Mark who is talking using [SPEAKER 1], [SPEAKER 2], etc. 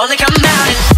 [SPEAKER 1] Oh, Only come out and.